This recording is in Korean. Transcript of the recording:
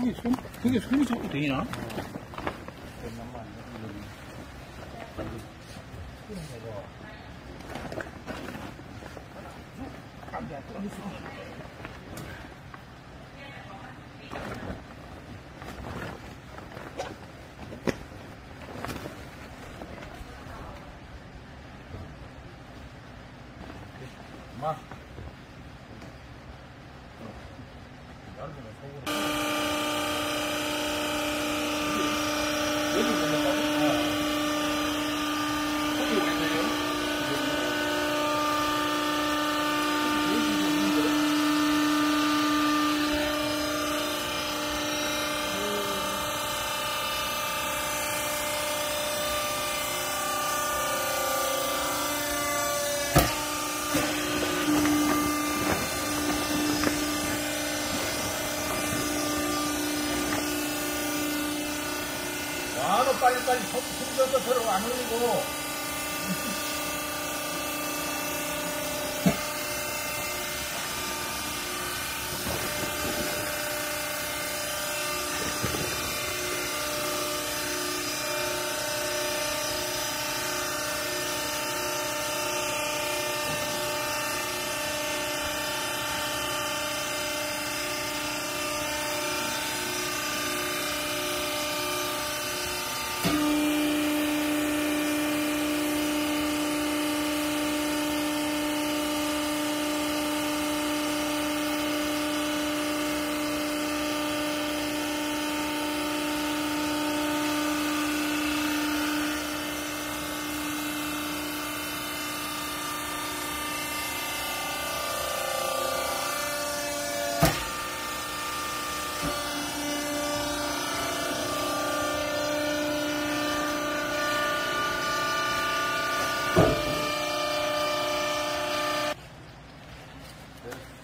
그게 손, 그게 손이 자꾸 되나? 마. 여기 빨리빨리 손, 손 들어서 들어 안 올리고. Yeah.